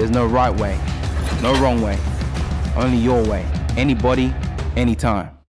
There's no right way, no wrong way, only your way. Anybody, anytime.